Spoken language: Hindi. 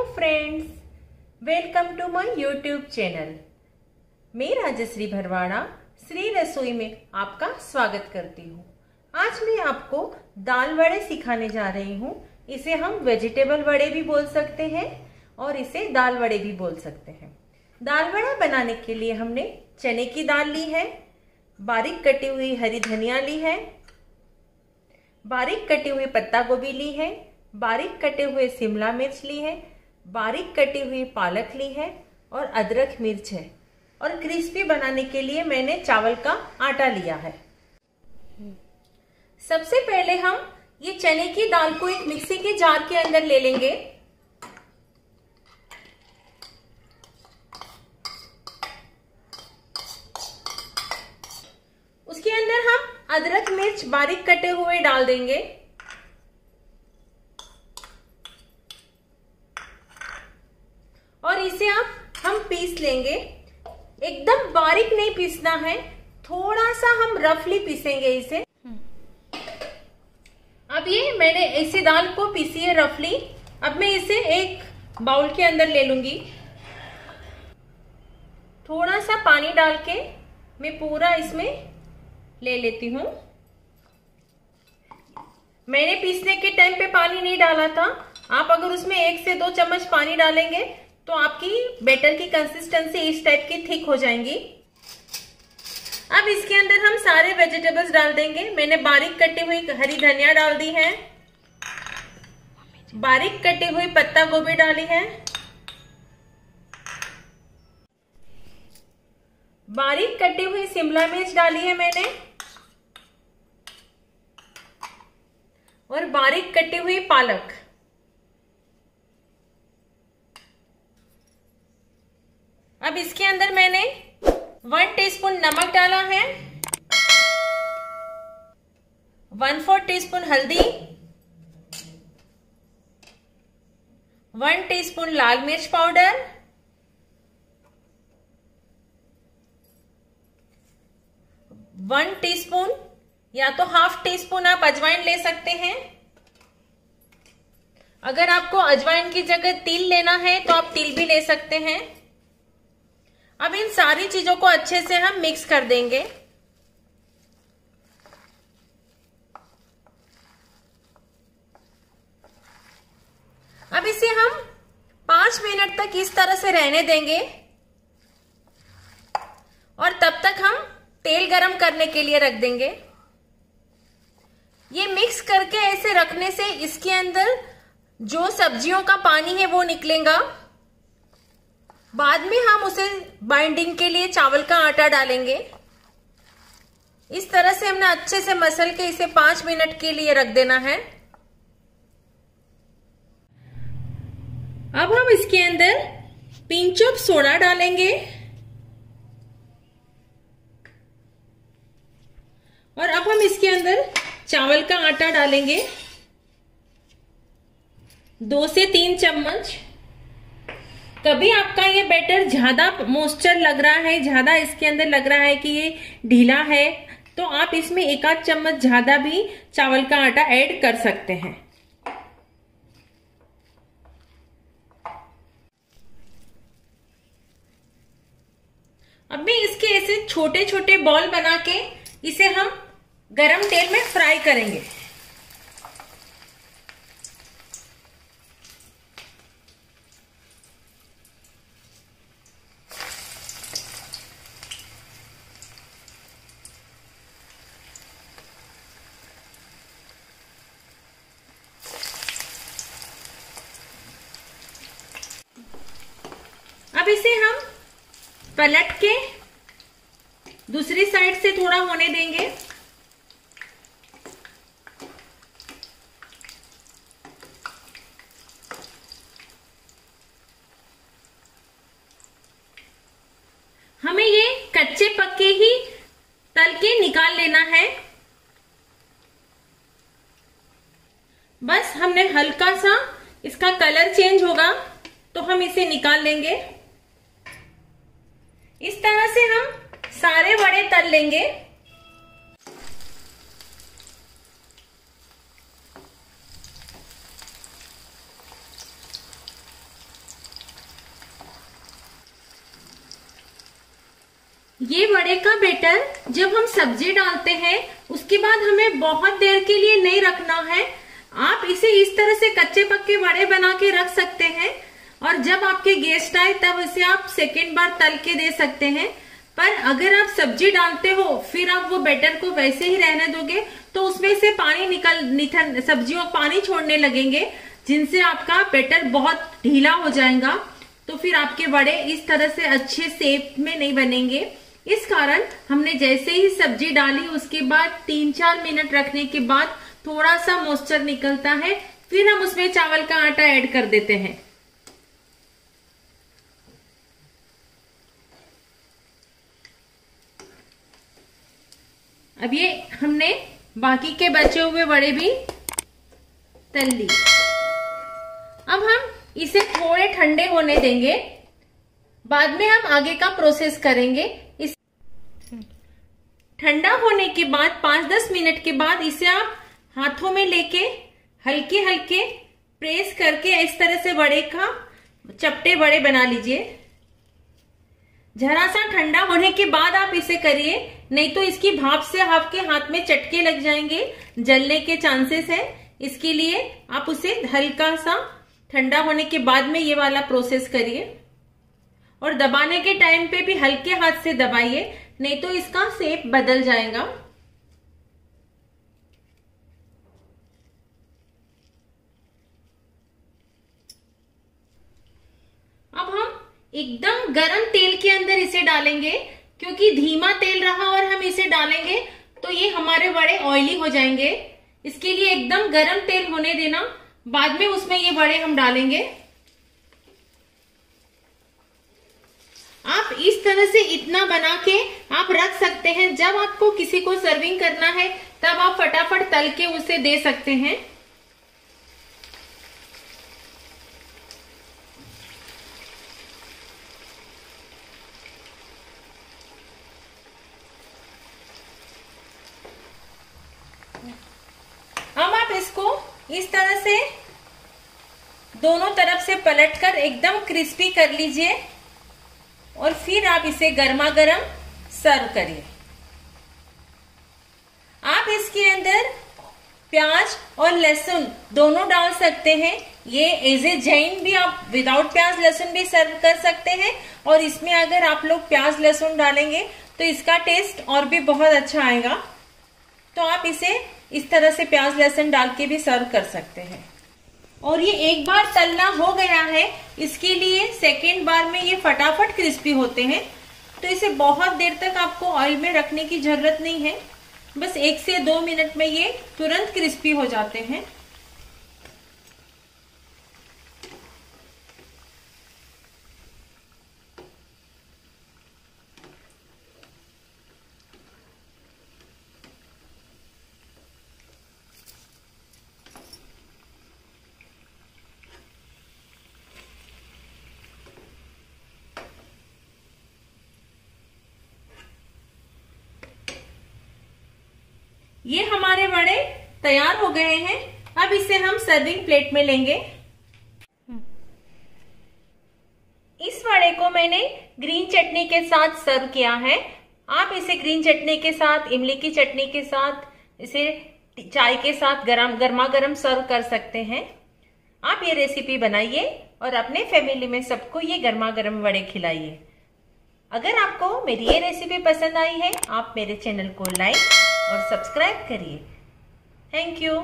Friends welcome to my YouTube channel मैं राजश्री भरवाड़ा, श्री रसोई में आपका स्वागत करती हूँ। आज मैं आपको दाल वड़े सिखाने जा रही हूँ। इसे हम वेजिटेबल वड़े भी बोल सकते हैं और इसे दाल वड़े भी बोल सकते हैं। दाल वड़ा बनाने के लिए हमने चने की दाल ली है, बारीक कटी हुई हरी धनिया ली है, बारीक कटी हुई पत्ता गोभी ली है, बारीक कटे हुए शिमला मिर्च ली है बारीक कटी हुई पालक ली है और अदरक मिर्च है और क्रिस्पी बनाने के लिए मैंने चावल का आटा लिया है। सबसे पहले हम ये चने की दाल को एक मिक्सी के जार के अंदर ले लेंगे। उसके अंदर हम अदरक मिर्च बारीक कटे हुए डाल देंगे। और इसे आप, हम पीस लेंगे। एकदम बारीक नहीं पीसना है थोड़ा सा हम रफली पीसेंगे इसे। अब ये मैंने इसे दाल को पीसी है रफली। अब मैं इसे एक बाउल के अंदर ले लूँगी। थोड़ा सा पानी डाल के मैं पूरा इसमें ले लेती हूँ। मैंने पीसने के टाइम पे पानी नहीं डाला था। आप अगर उसमें एक से दो चम्मच पानी डालेंगे तो आपकी बेटर की कंसिस्टेंसी इस टाइप की थिक हो जाएँगी। अब इसके अंदर हम सारे वेजिटेबल्स डाल देंगे। मैंने बारीक कटी हुई हरी धनिया डाल दी है। बारीक कटी हुई पत्ता गोभी डाली है। बारीक कटी हुई शिमला मिर्च डाली है मैंने। और बारीक कटी हुई पालक अब इसके अंदर मैंने वन टीस्पून नमक डाला है। वन फोर टीस्पून हल्दी। वन टीस्पून लाल मिर्च पाउडर। वन टीस्पून या तो हाफ़ टी स्पून आप अजवाइन ले सकते हैं। अगर आपको अजवाइन की जगह तिल लेना है तो आप तिल भी ले सकते हैं। अब इन सारी चीज़ों को अच्छे से हम मिक्स कर देंगे। अब इसे हम पाँच मिनट तक इस तरह से रहने देंगे। और तब तक हम तेल गरम करने के लिए रख देंगे। ये मिक्स करके ऐसे रखने से इसके अंदर जो सब्जियों का पानी है वो निकलेगा। बाद में हम उसे बाइंडिंग के लिए चावल का आटा डालेंगे। इस तरह से हमने अच्छे से मसल के इसे पाँच मिनट के लिए रख देना है। अब हम इसके अंदर पिंच ऑफ़ सोडा डालेंगे। और अब हम इसके अंदर चावल का आटा डालेंगे। दो से तीन चम्मच कभी आपका ये बैटर ज़्यादा मोस्चर लग रहा है, ज़्यादा इसके अंदर लग रहा है कि ये ढीला है तो आप इसमें एक आध चम्मच ज़्यादा भी चावल का आटा ऐड कर सकते हैं। अब भी इसके ऐसे छोटे छोटे बॉल बना के इसे हम गरम तेल में फ्राई करेंगे। इसे हम पलट के दूसरी साइड से थोड़ा होने देंगे। हमें ये कच्चे पक्के ही तल के निकाल लेना है। बस हमने हल्का सा इसका कलर चेंज होगा तो हम इसे निकाल लेंगे। इस तरह से हम सारे वड़े तल लेंगे। ये वड़े का बेटर, जब हम सब्ज़ी डालते हैं, उसके बाद हमें बहुत देर के लिए नहीं रखना है। आप इसे इस तरह से कच्चे पक्के वड़े बना के रख सकते हैं। और जब आपके गेस्ट आए, तब इसे आप सेकेंड बार तल के दे सकते हैं। पर अगर आप सब्ज़ी डालते हो, फिर आप वो बैटर को वैसे ही रहने दोगे तो उसमें से पानी निकल, निथन, सब्जियों पानी छोड़ने लगेंगे, जिनसे आपका बैटर बहुत ढीला हो जाएगा। तो फिर आपके वड़े इस तरह से अच्छे सेप में नहीं बनेंगे। इस कारण हमने जैसे ही सब्ज़ी डाली, उसके बाद तीन चार मिनट रखने के बाद थोड़ा सा मॉइस्चर निकलता है, फिर हम उसमें चावल का आटा ऐड कर देते हैं। अब ये हमने बाकी के बचे हुए बड़े भी तल ली अब हम इसे थोड़े ठंडे होने देंगे। बाद में हम आगे का प्रोसेस करेंगे। इस ठंडा होने के बाद पाँच दस मिनट के बाद इसे आप हाथों में लेके हल्के हल्के प्रेस करके इस तरह से बड़े का, चपटे बड़े बना लीजिए। जरा सा ठंडा होने के बाद आप इसे करिए, नहीं तो इसकी भाप से आपके हाथ में चटके लग जाएँगे। जलने के चांसेस है। इसके लिए आप उसे हल्का सा ठंडा होने के बाद में ये वाला प्रोसेस करिए। और दबाने के टाइम पे भी हल्के हाथ से दबाइए, नहीं तो इसका सेप बदल जाएगा अब हम एकदम गरम तेल के अंदर इसे डालेंगे, क्योंकि धीमा तेल रहा और हम इसे डालेंगे तो ये हमारे बड़े ऑयली हो जाएँगे। इसके लिए एकदम गरम तेल होने देना। बाद में उसमें ये बड़े हम डालेंगे। आप इस तरह से इतना बना के आप रख सकते हैं। जब आपको किसी को सर्विंग करना है, तब आप फटाफट तल के उसे दे सकते हैं अब आप इसको इस तरह से दोनों तरफ़ से पलटकर एकदम क्रिस्पी कर लीजिए और फिर आप इसे गर्मा गर्म सर्व करिए। आप इसके अंदर प्याज और लहसुन दोनों डाल सकते हैं। ये एज ए जैन भी आप विदाउट प्याज लहसुन भी सर्व कर सकते हैं और इसमें अगर आप लोग प्याज लहसुन डालेंगे तो इसका टेस्ट और भी बहुत अच्छा आएगा। तो आप इसे इस तरह से प्याज लहसुन डाल के भी सर्व कर सकते हैं। और ये एक बार तलना हो गया है, इसके लिए सेकेंड बार में ये फटाफट क्रिस्पी होते हैं। तो इसे बहुत देर तक आपको ऑयल में रखने की ज़रूरत नहीं है। बस एक से दो मिनट में ये तुरंत क्रिस्पी हो जाते हैं। ये हमारे वड़े तैयार हो गए हैं। अब इसे हम सर्विंग प्लेट में लेंगे। इस वड़े को मैंने ग्रीन चटनी के साथ सर्व किया है। आप इसे ग्रीन चटनी के साथ, इमली की चटनी के साथ, इसे चाय के साथ गरम गर्मा गर्म सर्व कर सकते हैं। आप ये रेसिपी बनाइए और अपने फैमिली में सबको ये गर्मा गर्म वड़े खिलाइए। अगर आपको मेरी ये रेसिपी पसंद आई है, आप मेरे चैनल को लाइक और सब्सक्राइब करिए। Thank you